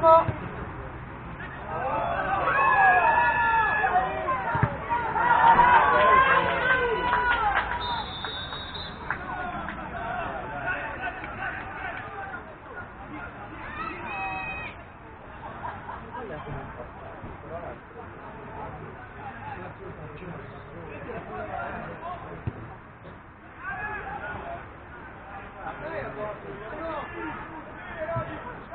Bravo!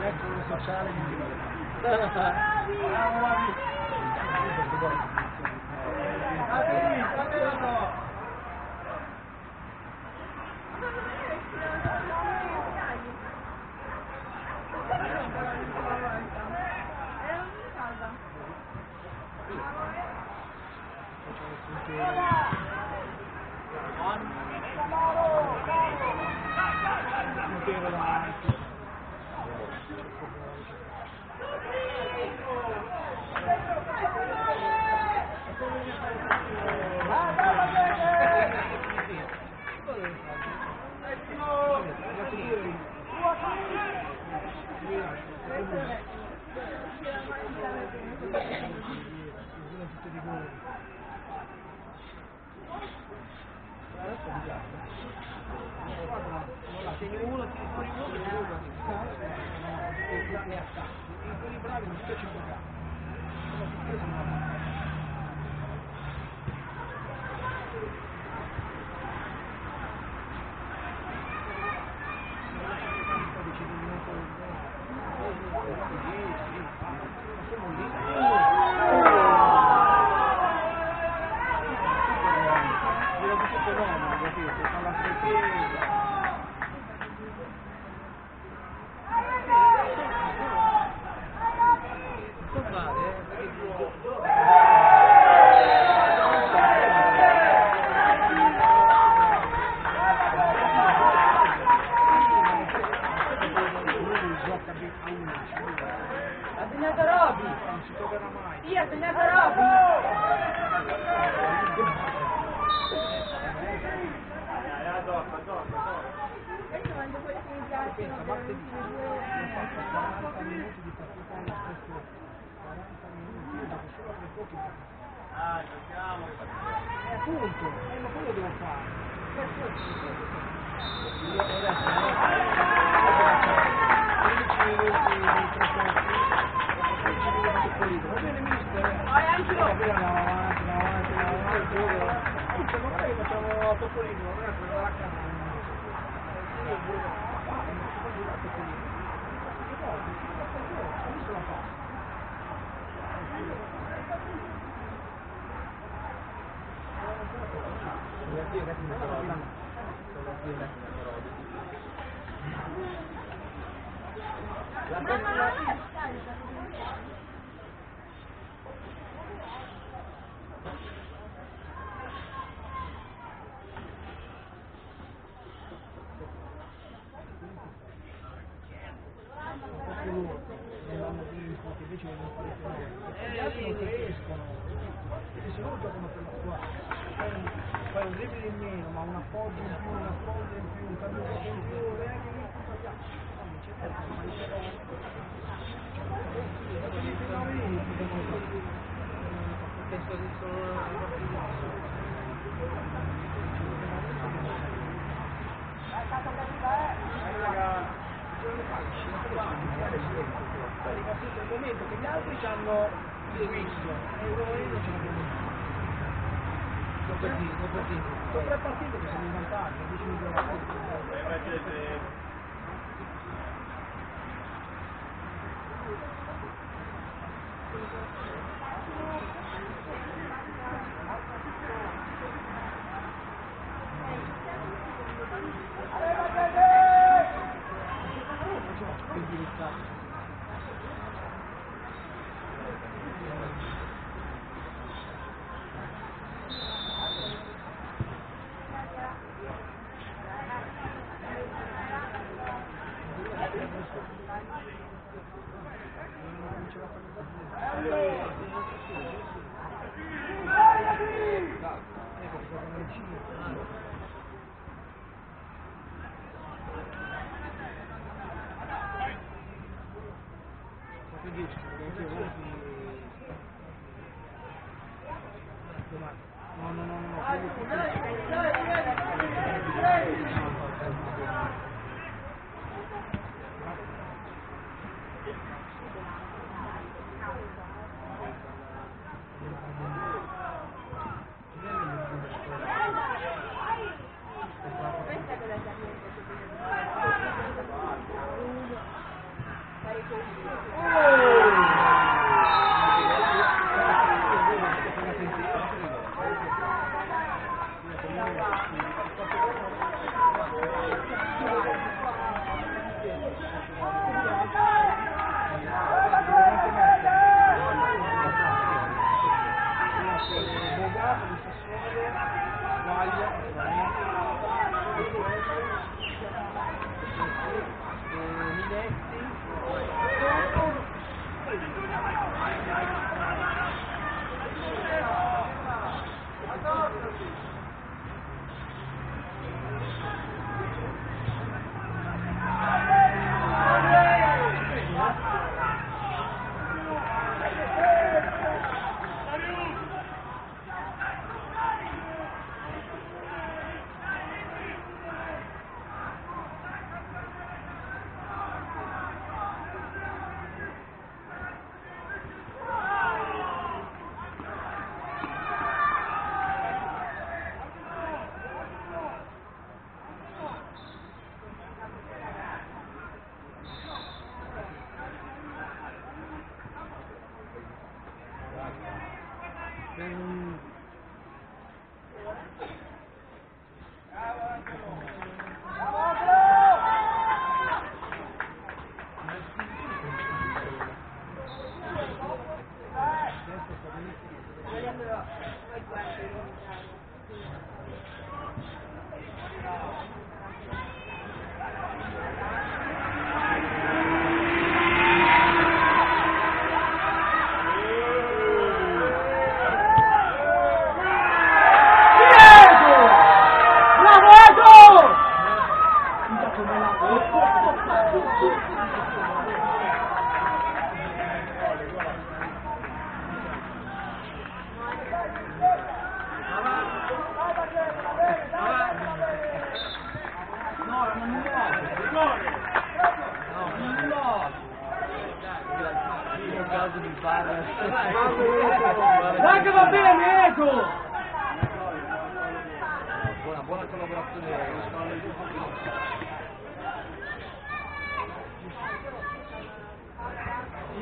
L'eccolo sociale di One. Intero davanti. Segno uno, tiri fuori uno, e due e attacchi. E quelli bravi non tutti a centrocampo. Sono tutti a Ha segnato Roby! Non si troverà mai. Sì, ha segnato Roby! Questo mangio quelli che mi piacciono per abbiamo fatto due... 40 minuti di partita in questo 40 minuti, io gioco solo per pochi Ah, giochiamo. E appunto, eh, ma quello devo fare. Questo è Io adesso 15 minuti di trasferti, 15 pulito. Va bene mister? Vai anche. Va bene, andiamo avanti, andiamo avanti, andiamo avanti. Mister, ma magari facciamo a Topolino, è per la casa. Io volevo fare, non si può giocare a Topolino. Che fare, ho visto la pasta. La prossima proprio loro non hanno vinto, che invece vogliono fare il fenomeno. Gli altri non crescono, perché se loro giocano per la squadra, fai un, fai un dribbling in meno, ma un appoggio in più, una sponda in più, un cambio di in più, e anche lì tutto sbagliato. No, non c'è tempo, ma non c'è tempo. Dopo 19 minuti devono fare. Penso che sono Raga, bisogna farci, non so come arriva sempre il momento che gli altri hanno il ritmo e noi non ce l'abbiamo dire. sono tre partite che sono in vantaggio 10 milioni a Thank you.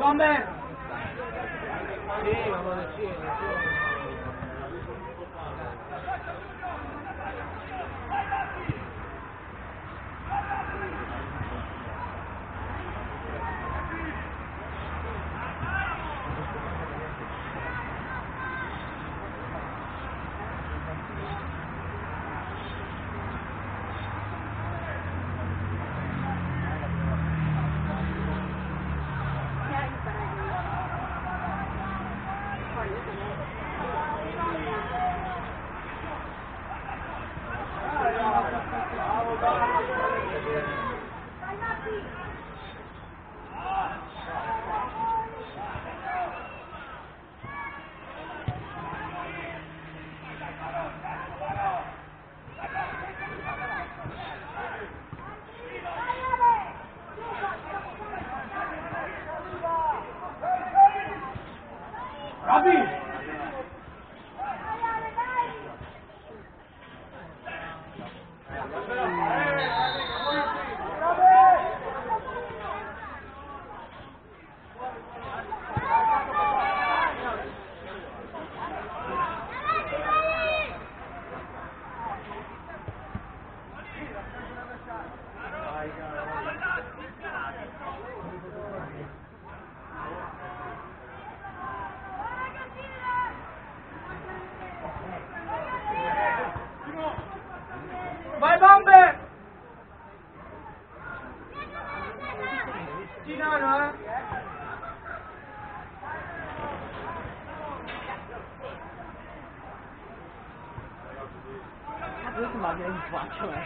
Bombe! Sì, ma non è Adesso ma che faccio, eh?